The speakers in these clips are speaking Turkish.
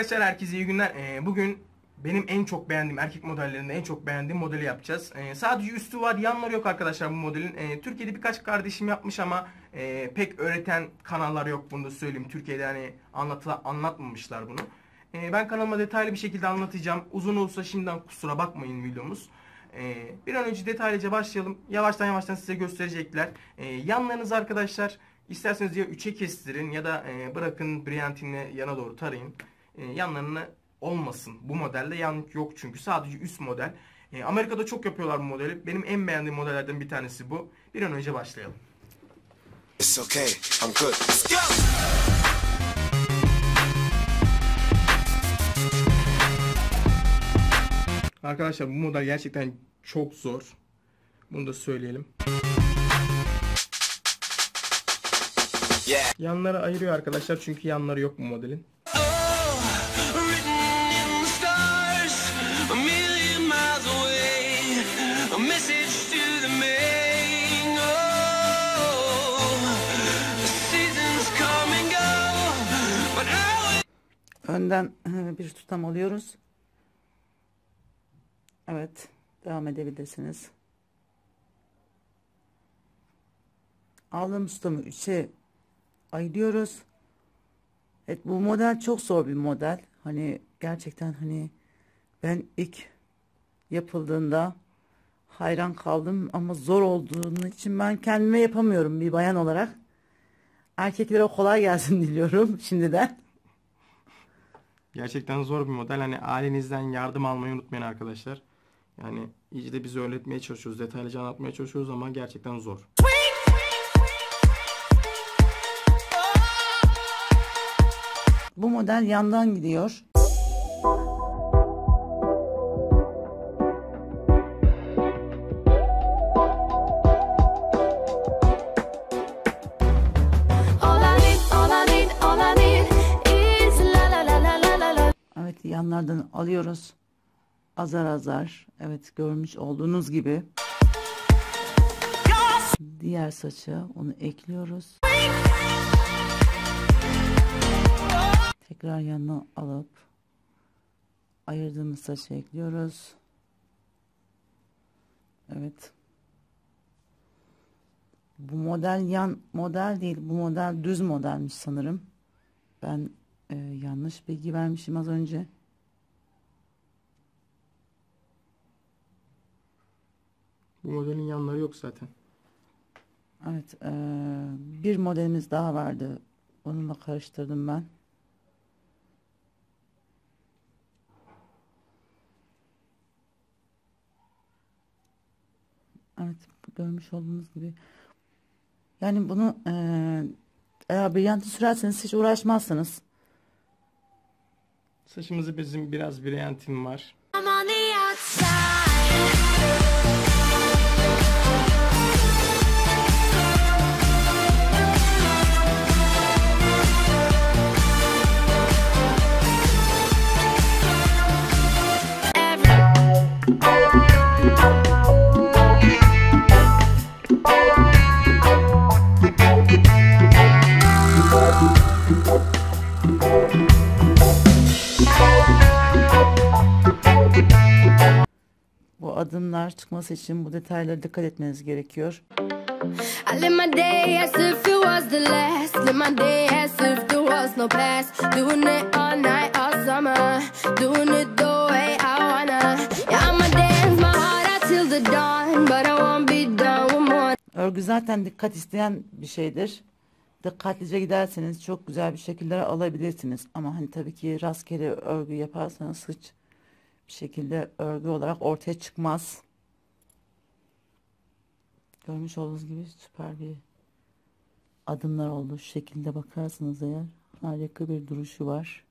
arkadaşlar herkese iyi günler. Ee, bugün benim en çok beğendiğim erkek modellerinde en çok beğendiğim modeli yapacağız. Ee, sadece üstü var yanları yok arkadaşlar bu modelin. Ee, Türkiye'de birkaç kardeşim yapmış ama e, pek öğreten kanallar yok bunu da söyleyeyim. Türkiye'de hani anlatıla, anlatmamışlar bunu. Ee, ben kanalıma detaylı bir şekilde anlatacağım. Uzun olsa şimdiden kusura bakmayın videomuz. Ee, bir an önce detaylıca başlayalım. Yavaştan yavaştan size gösterecekler. Ee, yanlarınız arkadaşlar isterseniz ya 3'e kestirin ya da e, bırakın Briantin'le yana doğru tarayın. E, yanlarını olmasın. Bu modelde yan yok çünkü sadece üst model. E, Amerika'da çok yapıyorlar bu modeli. Benim en beğendiğim modellerden bir tanesi bu. Bir an önce başlayalım. It's okay. I'm good. Let's go. Arkadaşlar bu model gerçekten çok zor. Bunu da söyleyelim. Yeah. Yanları ayırıyor arkadaşlar çünkü yanları yok bu modelin. Önden bir tutam alıyoruz. Evet, devam edebilirsiniz. Aldığımız tutamı üçe ayırıyoruz. Evet, bu model çok zor bir model. Hani gerçekten hani ben ilk yapıldığında hayran kaldım ama zor olduğunu için ben kendime yapamıyorum bir bayan olarak. Erkeklere kolay gelsin diliyorum şimdiden. Gerçekten zor bir model. Hani ailenizden yardım almayı unutmayın arkadaşlar. Yani iyice de bizi öğretmeye çalışıyoruz. Detaylıca anlatmaya çalışıyoruz ama gerçekten zor. Bu model yandan gidiyor. Yanlardan alıyoruz. Azar azar. Evet görmüş olduğunuz gibi. Diğer saçı onu ekliyoruz. Tekrar yanına alıp ayırdığımız saçı ekliyoruz. Evet. Bu model yan model değil. Bu model düz modelmiş sanırım. Ben e, yanlış bilgi vermişim az önce. Bu modelin yanları yok zaten. Evet, e, bir modelimiz daha vardı. Onunla karıştırdım ben. Evet, görmüş olduğunuz gibi. Yani bunu e, eğer brilyanti sürerseniz hiç uğraşmazsınız. Saçımızı bizim biraz briantin var. Adımlar çıkması için bu detaylara dikkat etmeniz gerekiyor. I live my day as if it was the last. Live my day as if there was no past. Doing it all night, all summer. Doing it the way I wanna. Yeah, I'ma dance my heart out till the dawn. But I won't be done one more. Örgü zaten dikkat isteyen bir şeydir. Dikkatlice giderseniz çok güzel bir şekilde alabilirsiniz. Ama hani tabii ki rastgele örgü yaparsanız hiç bir şekilde örgü olarak ortaya çıkmaz. Görmüş olduğunuz gibi süper bir adımlar oldu. Şu şekilde bakarsanız eğer harika bir duruşu var.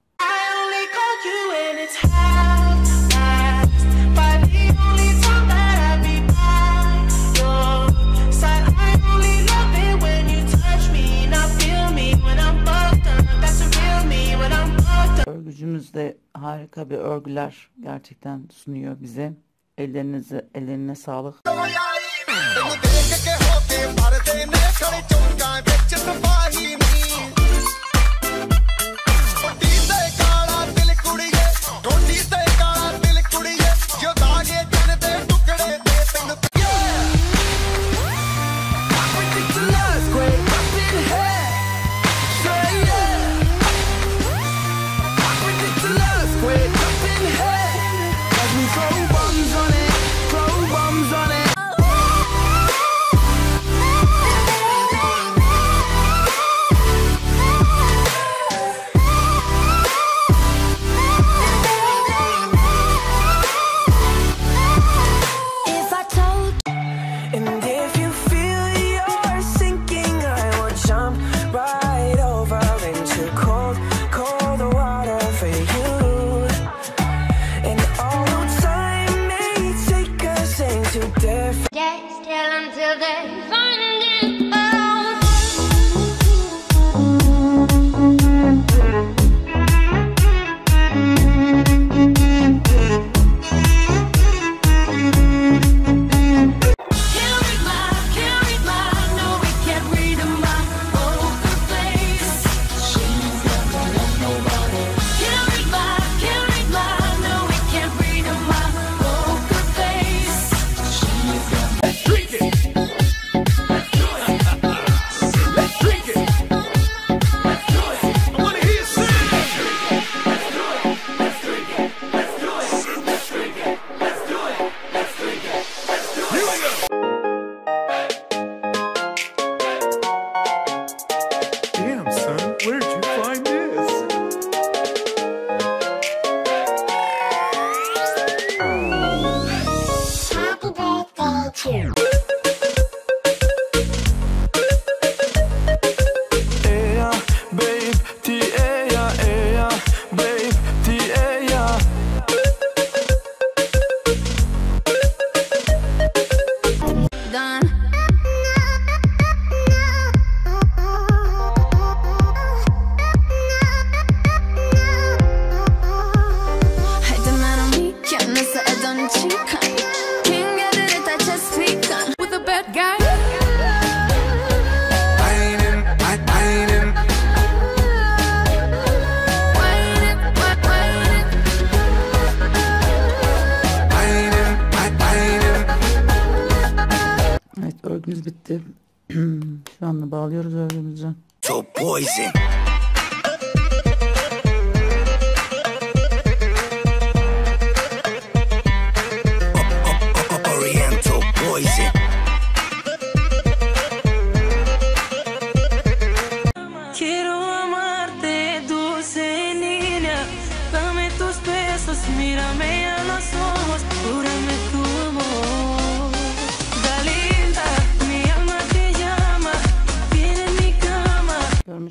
Harika bir örgüler gerçekten sunuyor bize. Ellerinize ellerine sağlık. Örgümüz bitti. Şu anda bağlıyoruz örgümüzü. To poison.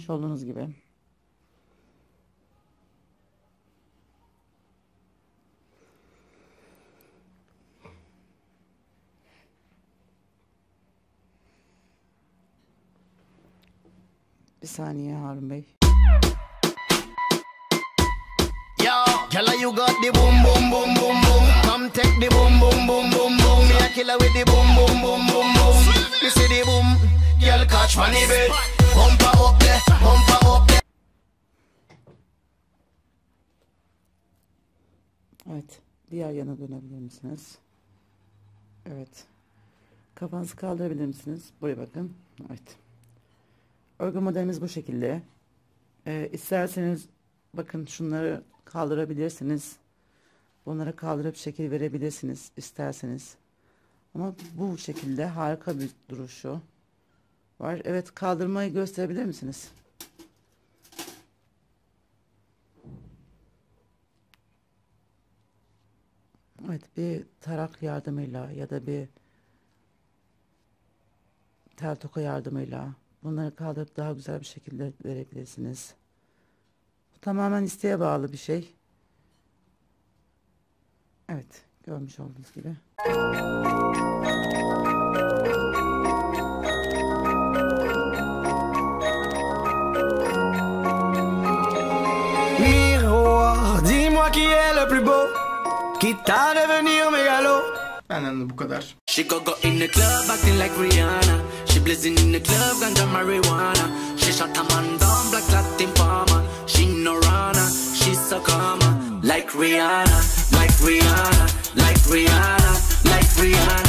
Olduğunuz gibi. Bir saniye Harun Bey. Yo, you got the boom, boom, boom, boom, boom. Come take the boom, boom, boom, boom, boom. Me a killer with the boom, boom, boom, boom, boom. You see the boom, girl, catch money bed. Evet. Diğer yana dönebilir misiniz? Evet. Kafanızı kaldırabilir misiniz? Buraya bakın. Evet. Örgü modelimiz bu şekilde. Ee, isterseniz bakın şunları kaldırabilirsiniz. Bunları kaldırıp şekil verebilirsiniz isterseniz. Ama bu şekilde harika bir duruşu var. Evet kaldırmayı gösterebilir misiniz? Evet bir tarak yardımıyla ya da bir tel toka yardımıyla bunları kaldırıp daha güzel bir şekilde verebilirsiniz. Bu tamamen isteğe bağlı bir şey. Evet görmüş olduğunuz gibi. Qui est le plus beau, quitte à devenir mégalo. Benden ah, de bu kadar. She go go in the club acting like Rihanna. She blazing in the club, ganja marijuana. She shot a man down, black Latin farmer. She no runner, she's so calm. Like Rihanna, like Rihanna, like Rihanna, like Rihanna.